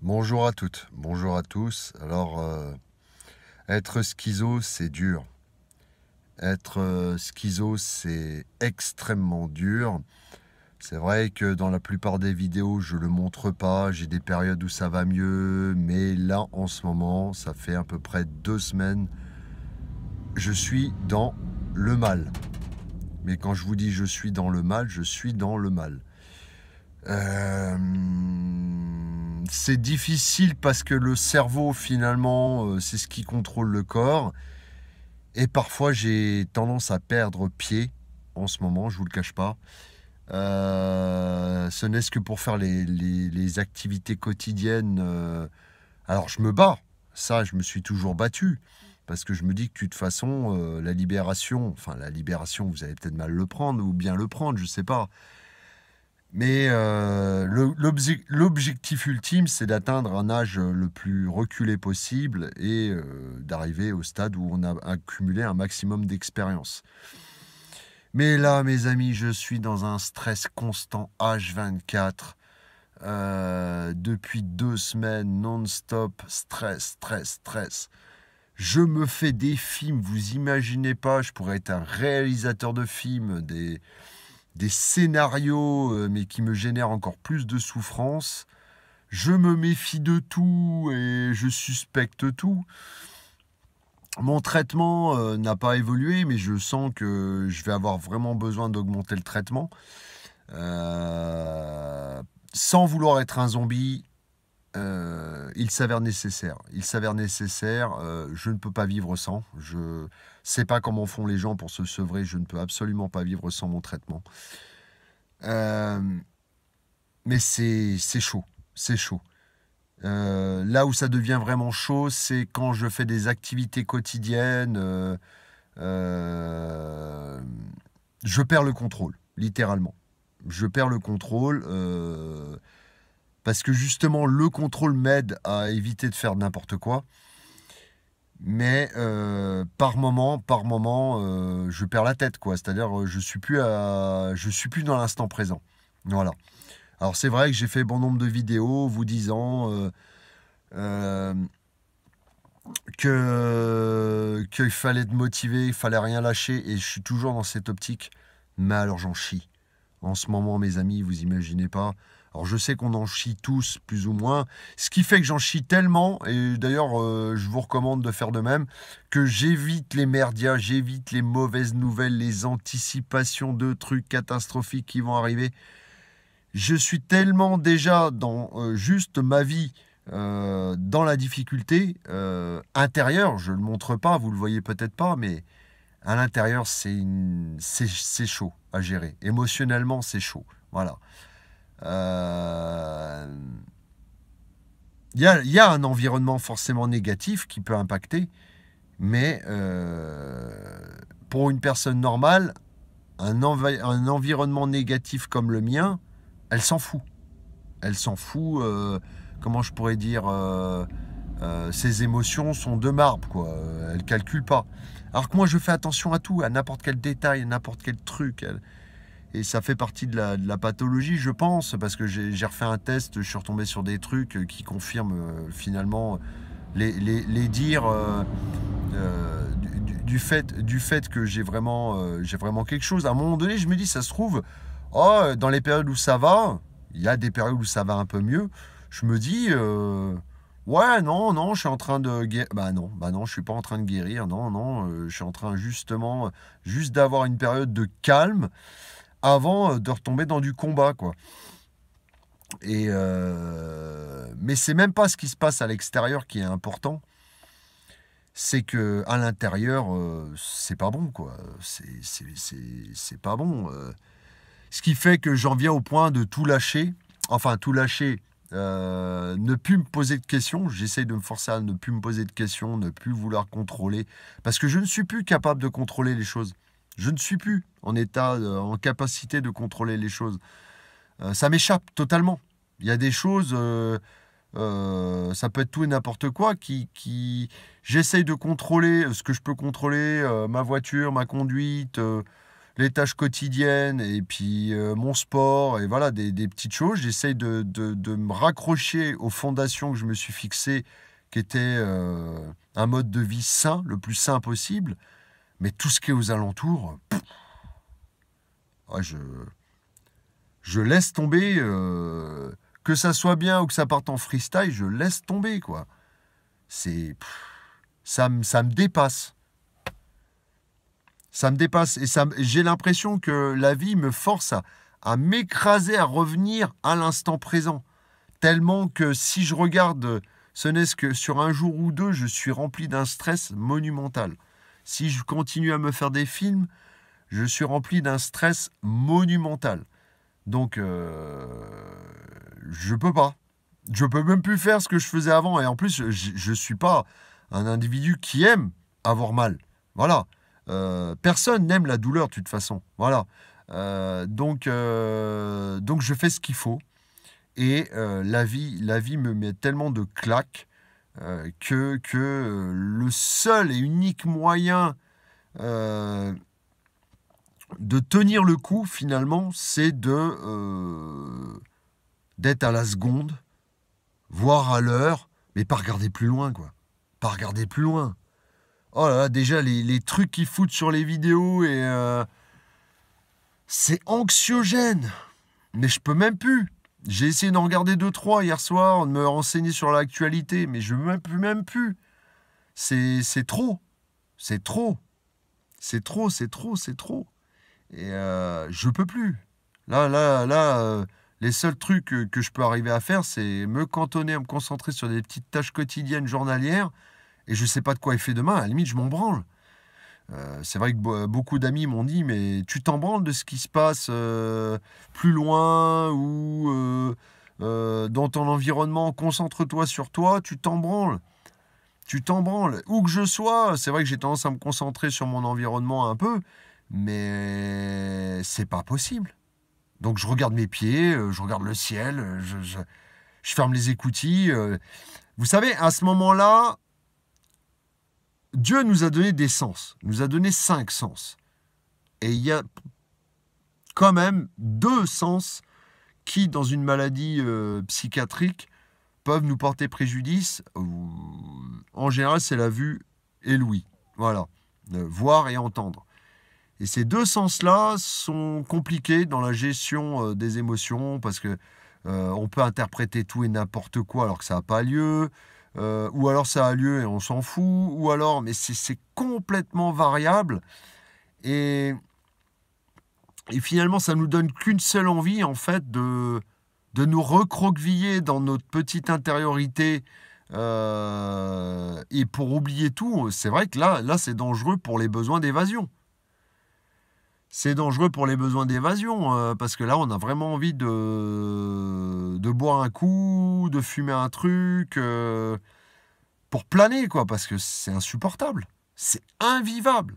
Bonjour à toutes, bonjour à tous. Alors, euh, être schizo, c'est dur. Être euh, schizo, c'est extrêmement dur. C'est vrai que dans la plupart des vidéos, je ne le montre pas. J'ai des périodes où ça va mieux. Mais là, en ce moment, ça fait à peu près deux semaines, je suis dans le mal. Mais quand je vous dis je suis dans le mal, je suis dans le mal. Euh, c'est difficile parce que le cerveau, finalement, euh, c'est ce qui contrôle le corps. Et parfois, j'ai tendance à perdre pied en ce moment, je vous le cache pas. Euh, ce n'est que pour faire les, activités quotidiennes. Euh, alors, je me bats. Ça, je me suis toujours battu. Parce que je me dis que de toute façon, la libération, enfin la libération, vous allez peut-être mal le prendre ou bien le prendre, je ne sais pas. Mais euh, l'objectif ultime, c'est d'atteindre un âge le plus reculé possible et euh, d'arriver au stade où on a accumulé un maximum d'expérience. Mais là, mes amis, je suis dans un stress constant H24. Euh, depuis deux semaines, non-stop, stress, stress, stress. Je me fais des films, vous imaginez pas, je pourrais être un réalisateur de films, des, des scénarios, euh, mais qui me génèrent encore plus de souffrance. Je me méfie de tout et je suspecte tout. Mon traitement euh, n'a pas évolué, mais je sens que je vais avoir vraiment besoin d'augmenter le traitement. Euh, sans vouloir être un zombie, il s'avère nécessaire. Il s'avère nécessaire. je ne peux pas vivre sans. Je, sais pas comment font les gens pour se sevrer. Je ne peux absolument pas vivre sans mon traitement. Euh, mais c'est chaud. C'est chaud. Euh, là où ça devient vraiment chaud, c'est quand je fais des activités quotidiennes. Euh, je perds le contrôle, littéralement. Je perds le contrôle parce que justement le contrôle m'aide à éviter de faire n'importe quoi mais euh, par moment, par moment, euh, je perds la tête, quoi. C'est-à-dire, euh, je suis plus je suis plus dans l'instant présent. Voilà. Alors c'est vrai que j'ai fait bon nombre de vidéos vous disant que qu'il fallait te motiver, il fallait rien lâcher, et je suis toujours dans cette optique. Mais alors j'en chie. En ce moment, mes amis, vous imaginez pas. Alors je sais qu'on en chie tous plus ou moins, ce qui fait que j'en chie tellement, et d'ailleurs euh, je vous recommande de faire de même, que j'évite les merdias, j'évite les mauvaises nouvelles, les anticipations de trucs catastrophiques qui vont arriver. Je suis tellement déjà dans euh, juste ma vie, euh, dans la difficulté intérieure, je ne le montre pas, vous le voyez peut-être pas, mais à l'intérieur c'est chaud à gérer. Émotionnellement c'est chaud. Voilà. Euh, il y, a, un environnement forcément négatif qui peut impacter, mais euh, pour une personne normale, un, un, environnement négatif comme le mien, elle s'en fout. Elle s'en fout, euh, comment je pourrais dire, ses émotions sont de marbre, quoi. Elle calcule pas. Alors que moi, je fais attention à tout, à n'importe quel détail, à n'importe quel truc. Et ça fait partie de la, pathologie, je pense, parce que j'ai refait un test, je suis retombé sur des trucs euh, qui confirment euh, finalement les, les, dires euh, du, fait, du fait que j'ai vraiment, vraiment quelque chose. À un moment donné, je me dis, ça se trouve, oh, dans les périodes où ça va, il y a des périodes où ça va un peu mieux, je me dis, ouais, non, non, je suis en train de guérir. Bah non, bah non, je suis pas en train de guérir, non, non, je suis en train justement, juste d'avoir une période de calme avant euh, de retomber dans du combat, quoi. Et euh, mais c'est même pas ce qui se passe à l'extérieur qui est important. C'est que à l'intérieur, euh, c'est pas bon, quoi. C'est pas bon. Ce qui fait que j'en viens au point de tout lâcher. Enfin, tout lâcher. Ne plus me poser de questions. J'essaye de me forcer à ne plus me poser de questions, ne plus vouloir contrôler. Parce que je ne suis plus capable de contrôler les choses. Je ne suis plus en état, euh, en capacité de contrôler les choses. Euh, ça m'échappe totalement. Il y a des choses, euh, ça peut être tout et n'importe quoi, qui, qui j'essaye de contrôler ce que je peux contrôler, ma voiture, ma conduite, les tâches quotidiennes et puis euh, mon sport et voilà des, petites choses. J'essaye de, me raccrocher aux fondations que je me suis fixées, qui étaient euh, un mode de vie sain, le plus sain possible. Mais tout ce qui est aux alentours, je, je laisse tomber. Euh, que ça soit bien ou que ça parte en freestyle, je laisse tomber quoi. C'est ça, ça me dépasse ça me dépasse et ça, j'ai l'impression que la vie me force à, m'écraser, à revenir à l'instant présent. Tellement que si je regarde, ce n'est que sur un jour ou deux, je suis rempli d'un stress monumental. Si je continue à me faire des films, je suis rempli d'un stress monumental. Donc, euh, je peux pas. Je peux même plus faire ce que je faisais avant. Et en plus, je ne suis pas un individu qui aime avoir mal. Voilà. Euh, personne n'aime la douleur de toute façon. Voilà. Euh, donc, euh, donc je fais ce qu'il faut. Et la, vie, la vie me met tellement de claques que, que le seul et unique moyen de tenir le coup, finalement, c'est d'être à la seconde, voire à l'heure, mais pas regarder plus loin, quoi. Pas regarder plus loin. Oh là là, déjà les, trucs qu'ils foutent sur les vidéos et euh, c'est anxiogène. Mais je peux même plus. J'ai essayé d'en regarder deux trois hier soir, de me renseigner sur l'actualité, mais je ne peux même plus. C'est trop, c'est trop, c'est trop, c'est trop, c'est trop. Et euh, je peux plus. Là, là, là, euh, les seuls trucs que, que, je peux arriver à faire, c'est me cantonner, à me concentrer sur des petites tâches quotidiennes, journalières, et je ne sais pas de quoi il fait demain, à la limite, je m'en branle. Euh, c'est vrai que beaucoup d'amis m'ont dit, mais tu t'en branles de ce qui se passe euh, plus loin ou euh, dans ton environnement, concentre-toi sur toi, tu t'en branles. Tu t'en branles. Où que je sois, c'est vrai que j'ai tendance à me concentrer sur mon environnement un peu, mais c'est pas possible. Donc je regarde mes pieds, je regarde le ciel, je, je ferme les écoutilles. Vous savez, à ce moment-là, Dieu nous a donné des sens, nous a donné cinq sens. Et il y a quand même deux sens qui, dans une maladie euh, psychiatrique, peuvent nous porter préjudice. En général, c'est la vue et l'ouïe. Voilà, euh, voir et entendre. Et ces deux sens-là sont compliqués dans la gestion euh, des émotions parce que on peut interpréter tout et n'importe quoi alors que ça n'a pas lieu. Euh, ou alors ça a lieu et on s'en fout, ou alors, mais c'est complètement variable. Et, finalement, ça nous donne qu'une seule envie, en fait, de, de nous recroqueviller dans notre petite intériorité. Euh, et pour oublier tout, c'est vrai que là, là c'est dangereux pour les besoins d'évasion. C'est dangereux pour les besoins d'évasion, euh, parce que là, on a vraiment envie de, de boire un coup, de fumer un truc, euh, pour planer, quoi, parce que c'est insupportable. C'est invivable.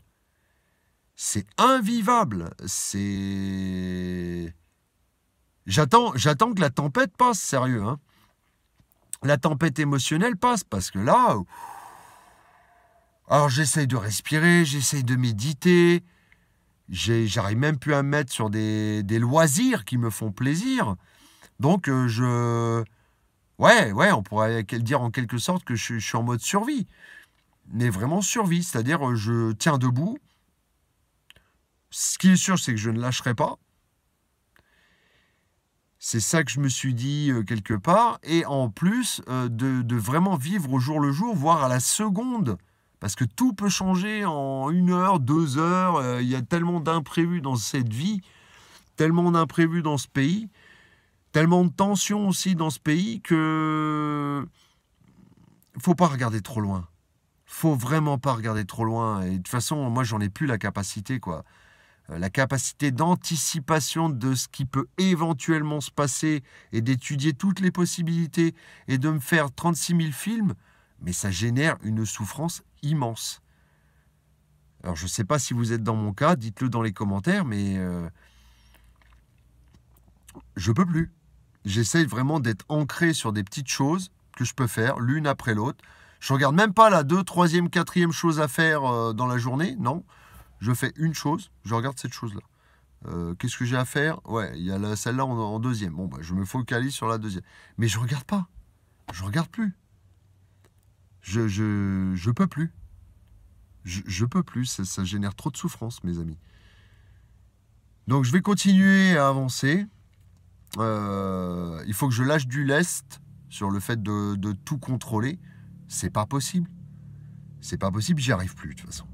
C'est invivable. C'est. J'attends, j'attends que la tempête passe, sérieux. Hein. La tempête émotionnelle passe, parce que là. Alors j'essaye de respirer, j'essaye de méditer, J'arrive même plus à me mettre sur des, loisirs qui me font plaisir. Donc euh, je... Ouais, ouais, on pourrait dire en quelque sorte que je, suis en mode survie. Mais vraiment survie, c'est-à-dire euh, je tiens debout. Ce qui est sûr, c'est que je ne lâcherai pas. C'est ça que je me suis dit euh, quelque part. Et en plus, de, de, vraiment vivre au jour le jour, voire à la seconde parce que tout peut changer en une heure, deux heures. Il y a tellement d'imprévus dans cette vie, tellement d'imprévus dans ce pays, tellement de tensions aussi dans ce pays que faut pas regarder trop loin. Faut vraiment pas regarder trop loin. Et de toute façon, moi, j'en ai plus la capacité, quoi. Euh, la capacité d'anticipation de ce qui peut éventuellement se passer et d'étudier toutes les possibilités et de me faire 36 000 films mais ça génère une souffrance immense. Alors je ne sais pas si vous êtes dans mon cas, dites-le dans les commentaires, mais euh, je peux plus. J'essaye vraiment d'être ancré sur des petites choses que je peux faire l'une après l'autre. Je regarde même pas la deux, troisième, quatrième chose à faire euh, dans la journée, non. Je fais une chose, je regarde cette chose-là. Euh, qu'est-ce que j'ai à faire? Ouais, il y a celle-là en, deuxième. Bon, bah, je me focalise sur la deuxième. Mais je regarde pas. Je regarde plus. Je, je, je peux plus. Je, je peux plus. Ça, ça, génère trop de souffrance, mes amis. Donc, je vais continuer à avancer. Euh, il faut que je lâche du lest sur le fait de, tout contrôler. C'est pas possible. C'est pas possible, j'y arrive plus de toute façon.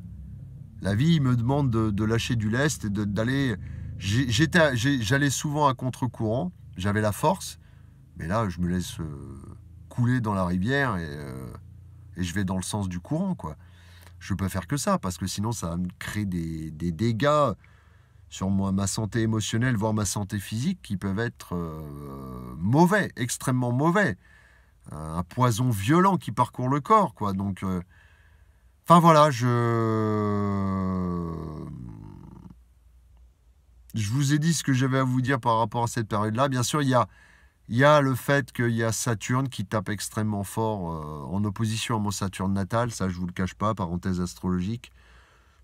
La vie me demande de, lâcher du lest et d'aller. J'allais souvent à contre-courant, j'avais la force, mais là, je me laisse euh, couler dans la rivière euh, et, je vais dans le sens du courant, quoi. Je peux faire que ça, parce que sinon, ça va me créer des, dégâts sur moi, ma santé émotionnelle, voire ma santé physique, qui peuvent être euh, mauvais, extrêmement mauvais. Un poison violent qui parcourt le corps, quoi. Donc. Enfin voilà, je... Je vous ai dit ce que j'avais à vous dire par rapport à cette période-là. Bien sûr, il y a, y a le fait qu'il y a Saturne qui tape extrêmement fort euh, en opposition à mon Saturne natal. Ça, je vous le cache pas, parenthèse astrologique.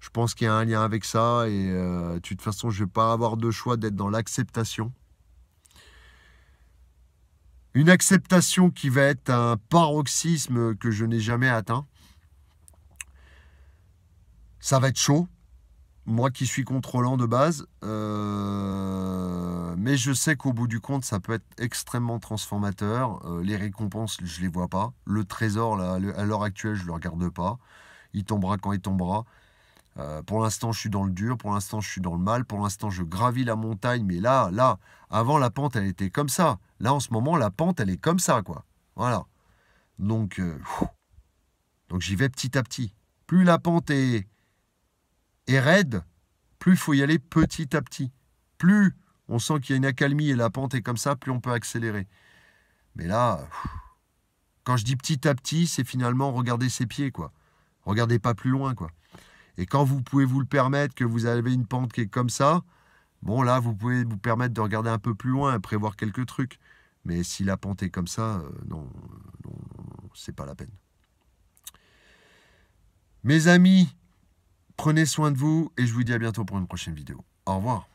Je pense qu'il y a un lien avec ça et euh, de toute façon, je ne vais pas avoir de choix d'être dans l'acceptation. Une acceptation qui va être un paroxysme que je n'ai jamais atteint. Ça va être chaud, moi qui suis contrôlant de base, euh, mais je sais qu'au bout du compte, ça peut être extrêmement transformateur. Euh, les récompenses, je ne les vois pas. Le trésor, à l'heure actuelle, je ne le regarde pas. Il tombera quand il tombera. Euh, pour l'instant, je suis dans le dur. Pour l'instant, je suis dans le mal. Pour l'instant, je gravis la montagne. Mais là, là, avant, la pente, elle était comme ça. Là, en ce moment, la pente, elle est comme ça, quoi. Voilà. Donc, donc j'y vais petit à petit. Plus la pente est, est raide, plus il faut y aller petit à petit. Plus on sent qu'il y a une accalmie et la pente est comme ça, plus on peut accélérer. Mais là, quand je dis petit à petit, c'est finalement regarder ses pieds, quoi. Regardez pas plus loin, quoi. Et quand vous pouvez vous le permettre, que vous avez une pente qui est comme ça, bon là, vous pouvez vous permettre de regarder un peu plus loin, prévoir quelques trucs. Mais si la pente est comme ça, euh, non, non c'est pas la peine. Mes amis, Prenez soin de vous et je vous dis à bientôt pour une prochaine vidéo. Au revoir.